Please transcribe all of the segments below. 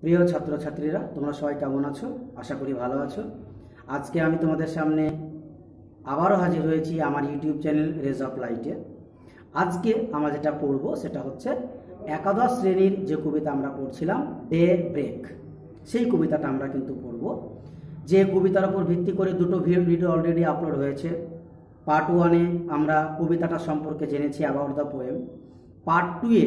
প্রিয় ছাত্রছাত্রীরা, তোমরা সবাই কেমন আছো? আশা করি ভালো আছো। আজকে আমি তোমাদের সামনে আবারও হাজির হয়েছি আমার ইউটিউব চ্যানেল রেজ অফ লাইটে আজকে আমরা যেটা পড়ব সেটা হচ্ছে একাদশ শ্রেণির যে কবিতা আমরা পড়ছিলাম ডে ব্রেক সেই কবিতাটা আমরা কিন্তু পড়ব। যে কবিতার উপর ভিত্তি করে দুটো ভিডিও অলরেডি আপলোড হয়েছে। পার্ট ওয়ানে আমরা কবিতাটা সম্পর্কে জেনেছি অ্যাবাউট দ্য পোয়েম পার্ট টুয়ে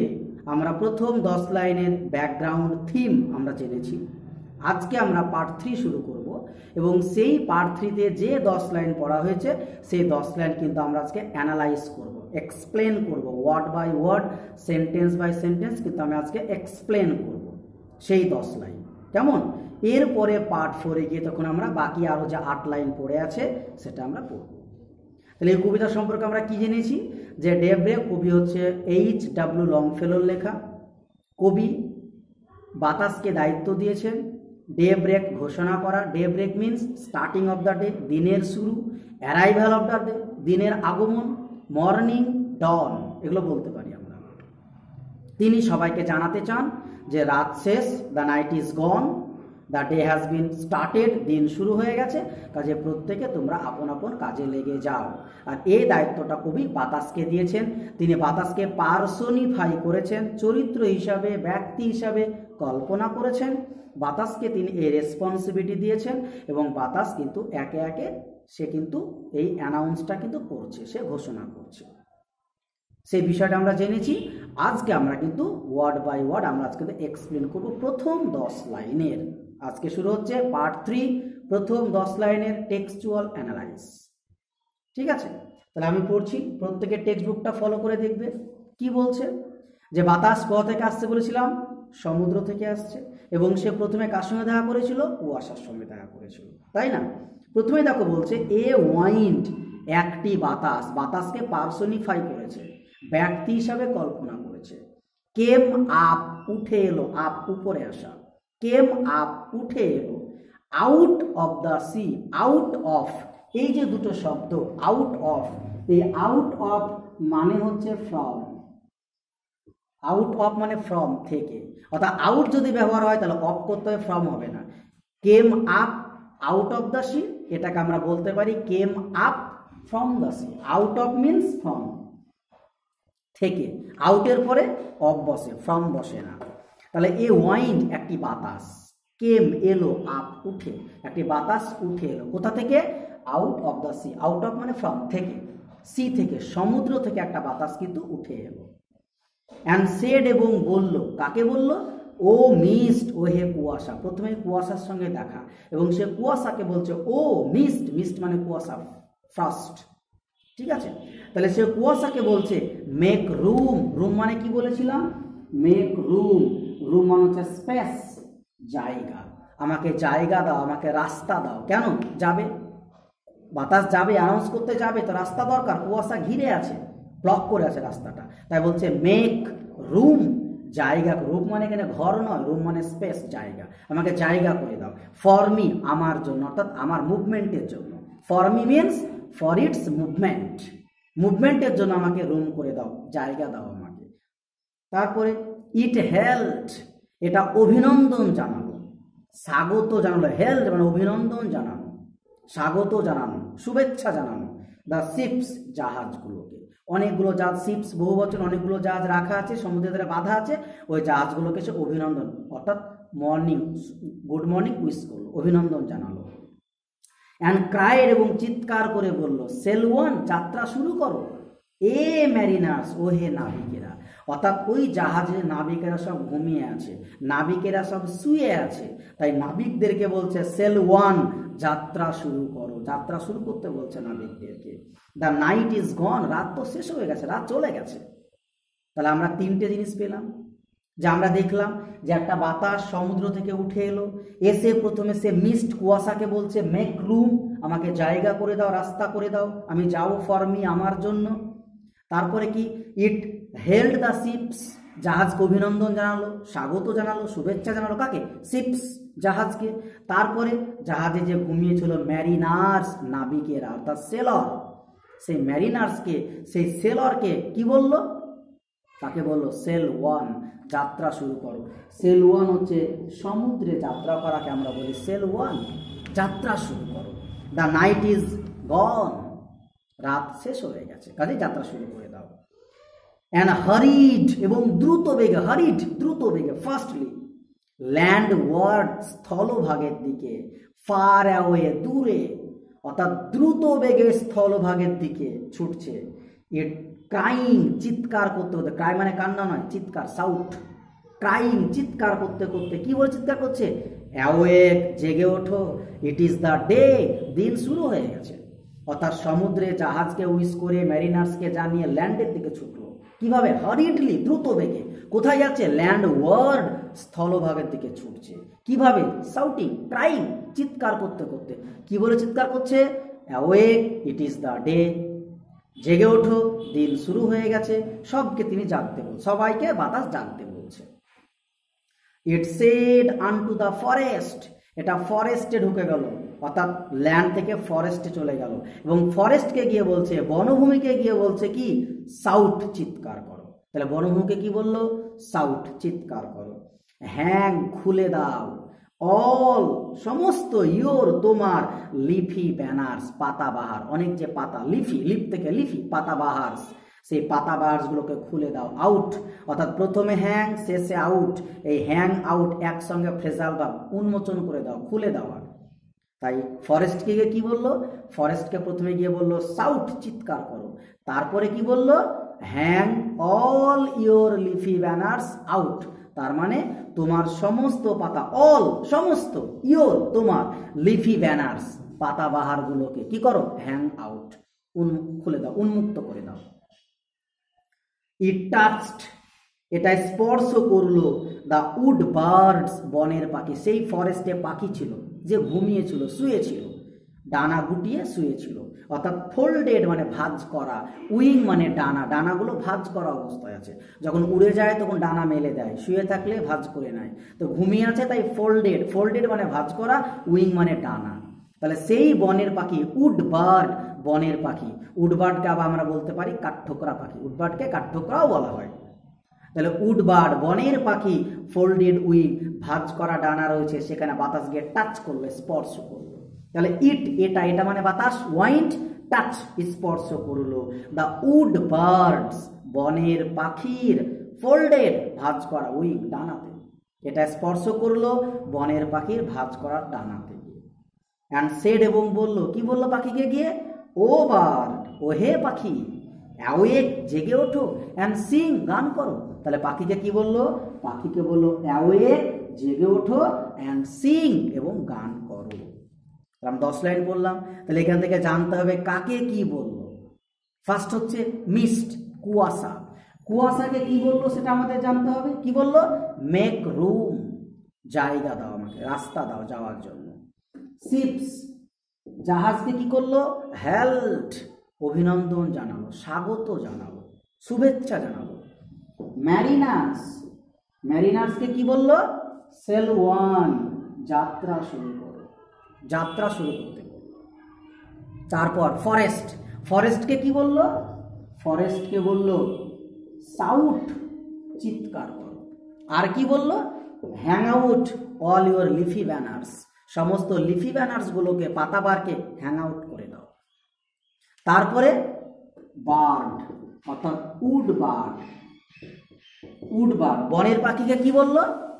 আমরা প্রথম দশ লাইনের ব্যাকগ্রাউন্ড থিম আমরা জেনেছি। আজকে আমরা পার্ট থ্রি শুরু করব এবং সেই পার্ট থ্রিতে যে দশ লাইন পড়া হয়েছে, সেই দশ লাইন কিন্তু আমরা আজকে অ্যানালাইজ করব এক্সপ্লেন করব word by word sentence by sentence কিন্তু আমি আজকে এক্সপ্লেন করব সেই দশ লাইন। কেমন? এরপরে পার্ট ফোরে গিয়ে তখন আমরা বাকি আরও যে আট লাইন পড়ে আছে, সেটা আমরা পড়ব। তাহলে এই কবিতা সম্পর্কে আমরা কি জেনেছি? যে ডেব্রে কবি হচ্ছে এইচ ডাব্লিউ লংফেলোর লেখা। কবি বাতাসকে দায়িত্ব দিয়েছেন। ডে ব্রেক ঘোষণা করা। Day break means starting of the day দিনের শুরু অ্যারাইভাল অফ দ্য ডে দিনের আগমন মর্নিং ডন এগুলো বলতে পারি আমরা। তিনি সবাইকে জানাতে চান যে রাত শেষ the night is gone the day has been started দিন শুরু হয়ে গেছে, কাজে প্রত্যেকে তোমরা আপন আপন কাজে লেগে যাও। আর এই দায়িত্বটা কবি বাতাসকে দিয়েছেন। তিনি বাতাসকে পার্সনিফাই করেছেন, চরিত্র হিসাবে, ব্যক্তি হিসাবে কল্পনা করেছেন। বাতাসকে তিনি এই রেসপন্সিবিলিটি দিয়েছেন এবং বাতাস কিন্তু একে একে সে কিন্তু এই অ্যানাউন্সটা কিন্তু করছে, সে ঘোষণা করছে। সেই বিষয়টা আমরা জেনেছি। আজকে আমরা কিন্তু ওয়ার্ড বাই ওয়ার্ড আমরা আজকে এক্সপ্লেন করব প্রথম দশ লাইনের। আজকে শুরু হচ্ছে পার্ট থ্রি, প্রথম দশ লাইনের টেক্সচুয়াল অ্যানালাইজ ঠিক আছে? তাহলে আমি পড়ছি, প্রত্যেকের টেক্সট বুকটা ফলো করে দেখবে। কি বলছে? যে বাতাস ক থেকে আসছে বলেছিলাম? সমুদ্র থেকে আসছে। এবং সে প্রথমে কার সঙ্গে দেখা করেছিল? কুয়াশার সঙ্গে দেখা করেছিল। তাই না? প্রথমে দেখো বলছে, এ ওয়াইন্ড একটি বাতাস। বাতাসকে পার্সনিফাই করেছে। ব্যক্তি হিসাবে কল্পনা করেছে। কেম আপ উঠে এলো, আপ উপরে আসা। কেম আপ উঠে এলো। Out of the sea out of এই যে দুটো শব্দ আউট অফ এই আউট অফ মানে হচ্ছে ফ্রম আউট অফ মানে ফ্রম থেকে। অর্থাৎ আউট যদি ব্যবহার হয়, তাহলে অফ করতে হবে ফ্রম হবে না। Came up out of the sea এটাকে আমরা বলতে পারি came up from the sea out of means from থেকে। আউটের পরে অফ বসে ফ্রম বসে না। তাহলে এ ওয়াইন্ড একটি বাতাস। কেম এলো? আপ উঠে। একটি বাতাস উঠে এলো। কোথা থেকে? Out of the sea out of মানে ফ্রম থেকে। সি থেকে। সমুদ্র থেকে একটা বাতাস কিন্তু উঠে এলো। অ্যান্ড সেড এবং বলল, কাকে বলল? ও মিস্ট ও হে কুয়াশা। প্রথমে কুয়াশার সঙ্গে দেখা। এবং সে কুয়াশাকে বলছে, ও মিস্ট মিস্ট মানে কুয়াশা ফার্স্ট ঠিক আছে? তাহলে সে কুয়াশাকে বলছে মেক রুম রুম মানে কি বলেছিলাম? মেক রুম রুম মানে হচ্ছে স্পেস, জায়গা। আমাকে জায়গা দাও, আমাকে রাস্তা দাও। কেন? যাবে? বাতাস যাবে অ্যানাউন্স করতে যাবে, তো রাস্তা দরকার। কুয়াশা ঘিরে আছে ব্লক করে আছে রাস্তাটা। তাই বলছে মেক রুম জায়গা রুম মানে এখানে ঘর নয় রুম মানে স্পেস জায়গা। আমাকে জায়গা করে দাও। ফর মি আমার জন্য, অর্থাৎ আমার মুভমেন্টের জন্য। For me means for its movement মুভমেন্টের জন্য আমাকে রুম করে দাও, জায়গা দাও আমাকে। তারপরে ইট হেল্ড এটা অভিনন্দন জানালো। স্বাগত জানালো হেল্ড মানে অভিনন্দন জানানো স্বাগত জানানো, শুভেচ্ছা জানানো। দ্য শিপস জাহাজগুলোকে। অনেকগুলো জাহাজ শিপস বহু বছর অনেকগুলো জাহাজ রাখা আছে, সমুদ্রের ধারে বাঁধা আছে। ওই জাহাজগুলোকে সে অভিনন্দন, অর্থাৎ মর্নিং গুড মর্নিং উইস করল, অভিনন্দন জানালো। অ্যান্ড ক্রাইড এবং চিৎকার করে বলল সেলওয়ান যাত্রা শুরু করো। এ ম্যারিনার্স ও হে নাবিকেরা। অর্থাৎ ওই জাহাজে নাবিকেরা সব ঘুমিয়ে আছে, নাবিকেরা সব শুয়ে আছে। তাই নাবিকদেরকে বলছে সেল ওয়ান যাত্রা শুরু করো। যাত্রা শুরু করতে বলছে নাবিকদেরকে। দ্য নাইট ইজ গন রাত তো শেষ হয়ে গেছে, রাত চলে গেছে। তাহলে আমরা তিনটে জিনিস পেলাম, যে আমরা দেখলাম যে একটা বাতাস সমুদ্র থেকে উঠে এলো, এসে প্রথমে সে মিস্ট কুয়াশাকে বলছে মেক রুম আমাকে জায়গা করে দাও, রাস্তা করে দাও, আমি যাও ফরমি আমার জন্য। তারপরে কি? ইট হেল্ড দ্য শিপস জাহাজকে অভিনন্দন জানালো, স্বাগত জানালো, শুভেচ্ছা জানালো কাকে? শিপস জাহাজকে। তারপরে জাহাজে যে ঘুমিয়েছিল ম্যারিনার্স নাবিকেরা অর্থাৎ সেলর সেই ম্যারিনার্সকে সেই সেলরকে কি বলল? তাকে বলল সেল ওয়ান যাত্রা শুরু করো। সেল ওয়ান হচ্ছে সমুদ্রে যাত্রা করাকে আমরা বলি সেল ওয়ান যাত্রা শুরু করো। দ্য নাইট ইজ গন রাত শেষ হয়ে গেছে। কাজে যাত্রা শুরু করে দাও। অ্যান্ড হারিড এবং দ্রুত বেগে হারিড দ্রুত বেগে ফার্স্টলি ল্যান্ড ওয়ার্ড স্থলভাগের দিকে ফার অ্যাওয়ে দূরে, অর্থাৎ দ্রুত বেগে স্থলভাগের দিকে ছুটছে। ইট ক্রাইং চিৎকার করতে করতে ক্রাই মানে কান্না নয়, চিৎকার সাউট ক্রাইং চিৎকার করতে করতে কি বলে চিৎকার করছে? অ্যাওয়েক জেগে ওঠো ইট ইজ দ্য ডে দিন শুরু হয়ে গেছে। অর্থাৎ সমুদ্রে জাহাজকে উইস করে ম্যারিনার্সকে জানিয়ে ল্যান্ডের দিকে ছুটলো। কীভাবে? হরিডলি দ্রুত বেগে। কোথায় যাচ্ছে? ল্যান্ড ওয়ার্ড স্থলভাগের দিকে ছুটছে। কীভাবে? সাউটিং ক্রাইং চিৎকার করতে করতে। কি বলে চিৎকার করছে? Awake it is the day জেগে ওঠো, দিন শুরু হয়ে গেছে। সবকে তিনি জাগতে বল, সবাইকে বাতাস জাগতে বলছে। It said unto the forest এটা ফরেস্টে ঢুকে গেল। অর্থাৎ ল্যান্ড থেকে ফরেস্টে চলে গেল। এবং ফরেস্টকে গিয়ে বলছে, বনভূমিকে গিয়ে বলছে কি? সাউট চিৎকার করো। তাহলে বনভূমিকে কি বলল? সাউট চিৎকার করো। হ্যাং খুলে দাও। অল সমস্ত ইয়োর তোমার লিফি ব্যানার্স পাতাবাহার, অনেক যে পাতা লিফি লিপ থেকে লিফি পাতাবাহার সেই পাতাবাহারগুলোকে খুলে দাও আউট অর্থাৎ প্রথমে হ্যাং শেষে আউট এই হ্যাং আউট একসঙ্গে ফ্রেজাল বা উন্মোচন করে দাও, খুলে দেওয়া তাই ফরেস্টকে গিয়ে কি বলল? ফরেস্টকে প্রথমে গিয়ে বলল সাউট চিৎকার করো। তারপরে কি বলল? Hang all your leafy banners out তার মানে তোমার সমস্ত পাতা অল সমস্ত ইয়োর তোমার লিফি ব্যানার্স পাতা বাহারগুলোকে কি করো? হ্যাং আউট খুলে দাও, উন্মুক্ত করে দাও। ইট টাচড এটা স্পর্শ করল দ্য উড বার্ডস বনের পাখি, সেই ফরেস্টে পাখি ছিল। যে ঘুমিয়েছিল, শুয়েছিল। ডানা গুটিয়ে শুয়েছিল। অর্থাৎ ফোল্ডেড মানে ভাজ করা, উইং মানে ডানা। ডানাগুলো ভাজ করা অবস্থায় আছে। যখন উড়ে যায় তখন ডানা মেলে দেয়। শুয়ে থাকলে ভাজ করে নেয়। তো ঘুমিয়ে আছে তাই ফোল্ডেড ফোল্ডেড মানে ভাজ করা, উইং মানে ডানা। তাহলে সেই বনের পাখি উড বার্ড বনের পাখি। উডবার্ডকে আবার আমরা বলতে পারি কাঠঠোকরা পাখি। উডবার্ডকে কাঠঠোকরাও বলা হয়। তাহলে উড বার্ড বনের পাখি ফোল্ডেড উইং ভাঁজ করা ডানা রয়েছে, সেখানে বাতাস গিয়ে টাচ করল স্পর্শ করল। তাহলে ইট এটা এটা মানে বাতাস ওয়াইন্ড টাচ স্পর্শ করল। দ্য উড বার্ডস বনের পাখির ফোল্ডেড ভাঁজ করা উইং ডানাতে। এটা স্পর্শ করল, বনের পাখির ভাঁজ করা ডানাতে। অ্যান্ড সেড এবং বলল, কি বলল পাখিকে গিয়ে? ও বার্ড ও হে পাখি। অ্যাওয়েক, জেগে ওঠো অ্যান্ড সিং গান করো। তাহলে পাখিকে কি বলল? পাখিকে বলল, অ্যাওয়েক, জেগে ওঠো অ্যান্ড সিং এবং গান করো। আমি দশ লাইন বললাম তাহলে এখান থেকে জানতে হবে কাকে কি বলল। ফার্স্ট হচ্ছে মিস্ট কুয়াশা। কুয়াশাকে কি বলল সেটা আমাদের জানতে হবে। কি বলল? মেক রুম জায়গা দাও আমাকে, রাস্তা দাও যাওয়ার জন্য। শিপস জাহাজকে কি করল? হেল্ড অভিনন্দন জানালো স্বাগত জানালো শুভেচ্ছা জানালো ম্যারিনার্স, ম্যারিনার্সকে কি বলল? সেল ওয়ান, যাত্রা শুরু করো, যাত্রা শুরু করতে তারপর ফরেস্ট, ফরেস্টকে কি বলল? ফরেস্টকে বলল সাউট চিৎকার করো। আর কি বলল? Hang out all your leafy banners, সমস্ত লিফি ব্যানার্সগুলোকে, পাতাবারকে হ্যাং আউট করে দাও। তারপরে বার্ড, অর্থাৎ উড বার্ড। উড বার্ড, বনের পাখিকে কি বলল?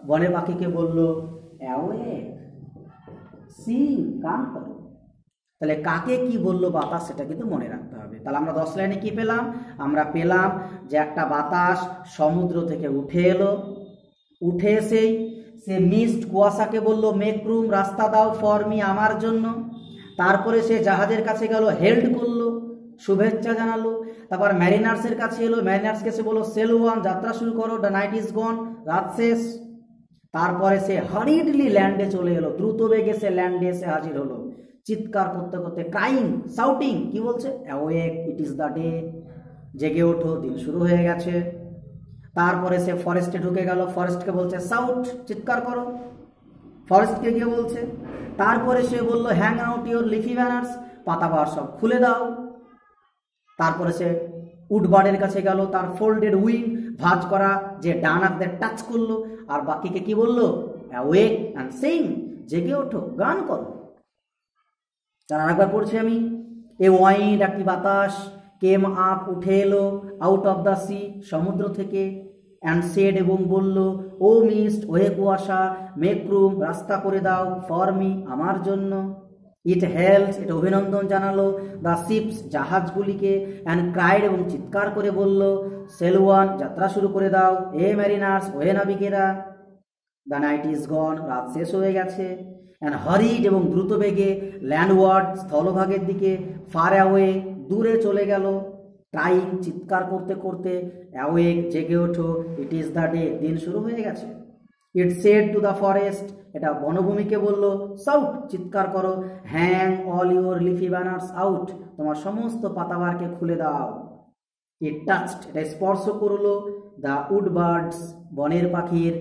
বনের পাখিকে বলল সিং গান করো। তাহলে কাকে কি বলল বাতাস, সেটা কিন্তু মনে রাখতে হবে। তাহলে আমরা দশ লাইনে কি পেলাম? আমরা পেলাম যে একটা বাতাস সমুদ্র থেকে উঠে এলো। উঠে এসেই সে মিস্ট কুয়াশাকে বলল, মেকরুম, রাস্তা দাও ফর মি আমার জন্য। তারপরে সে জাহাজের কাছে গেল, হেল্ড করল, শুভেচ্ছা জানালো। তারপর ম্যারিনার্সের কাছে এলো, ম্যারিনার্সকে সে বলল, সেল ওয়ান, যাত্রা শুরু করো, দ্য নাইট ইজ গন, রাত শেষ। তারপরে সে হারিডলি ল্যান্ডে চলে এলো, দ্রুত বেগে সে ল্যান্ডে এসে হাজির হলো। চিৎকার করতে করতে ক্রাইং সাউটিং, কি বলছে? Awake it is the day, জেগে ওঠো, দিন শুরু হয়ে গেছে। তারপরে সে ফরেস্টে ঢুকে গেল, ফরেস্টকে বলছে, সাউট, চিৎকার করো। ফরেস্টকে গিয়ে বলছে। তারপরে সে বলল hang out your leafy banners পাতাবার সব খুলে দাও। তারপরে সে উডবার্ডের কাছে গেল, তার ফোল্ডেড উইং ভাঁজ করা, যে ডান হাতে টাচ করল, আর বাকিকে কি বলল? অ্যাওয়েক অ্যান্ড সিং জেগে ওঠো, গান করো। তার আরেকবার পড়ছি আমি। এ ওয়াইন্ড একটি বাতাস, কেম আপ উঠে এলো আউট অফ দ্য সি সমুদ্র থেকে অ্যান্ড সেড এবং বলল ও মিস্ট ওহে কুয়াশা মেক রুম রাস্তা করে দাও ফর মি আমার জন্য। ইট হেল্পস, এটা অভিনন্দন জানালো। দ্য শিপস জাহাজগুলিকে অ্যান্ড ক্রাইড এবং চিৎকার করে বলল সেলওয়ান যাত্রা শুরু করে দাও। এ ম্যারিনার্স ওহে নাবিকেরা। দ্য নাইট ইজ গন, রাত শেষ হয়ে গেছে। অ্যান্ড হরিড এবং দ্রুত বেগে ল্যান্ডওয়ার্ড স্থলভাগের দিকে ফার অ্যাওয়ে দূরে চলে গেল। ট্রাইং চিৎকার করতে করতে অ্যাওয়েক জেগে ওঠো। ইট ইজ দ্য ডে দিন শুরু হয়ে গেছে। It said to the forest এটা বনভূমিকে বলল সাউট চিৎকার করো। Hang all your leafy banners out তোমার সমস্ত পাতাবারকে খুলে দাও। ইট টাচড এটা স্পর্শ করল। দ্য উড বার্ডস বনের পাখির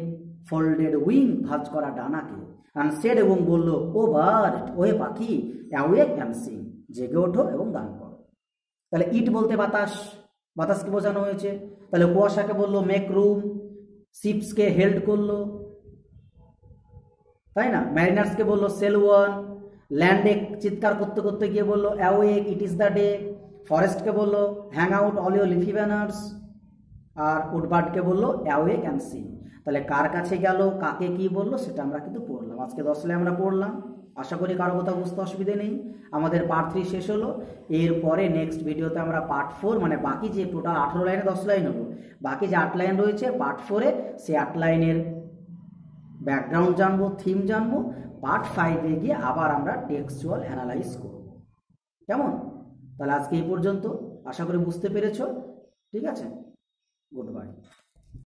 ফোল্ডেড উইং ভাঁজ করা ডানাকে। অ্যান্ড সেড এবং বলল, ও বার্ড ওহে পাখি, অ্যাওয়েক অ্যান্ড সিং জেগে ওঠো এবং গান তাহলে ইট বলতে বাতাস, বাতাসকে বোঝানো হয়েছে। তাহলে কুয়াশাকে বলল মেক রুম শিপসকে হেল্ড করল। তাই না? ম্যারিনার্সকে বলল সেল ওয়ান ল্যান্ডে চিৎকার করতে করতে গিয়ে বলল awake it is the day ফরেস্টকে বলল hang out all your leafy banners আর উডবার্ডকে বলল অ্যাওয়েক অ্যান্ড সি তাহলে কার কাছে গেল, কাকে কি বলল, সেটা আমরা কিন্তু পড়লাম। আজকে দশলে আমরা পড়লাম। আশা করি কারও কথা বুঝতে অসুবিধে নেই। আমাদের পার্ট থ্রি শেষ হলো। এরপরে নেক্সট ভিডিওতে আমরা পার্ট ফোর মানে বাকি যে টোটাল আঠেরো লাইনে দশ লাইন হলো, বাকি যে আট লাইন রয়েছে পার্ট ফোরে সেই আট লাইনের ব্যাকগ্রাউন্ড জানব থিম জানব। পার্ট ফাইভে গিয়ে আবার আমরা টেক্সচুয়াল অ্যানালাইজ করব। কেমন? তাহলে আজকে এই পর্যন্ত। আশা করি বুঝতে পেরেছ। ঠিক আছে? Good bye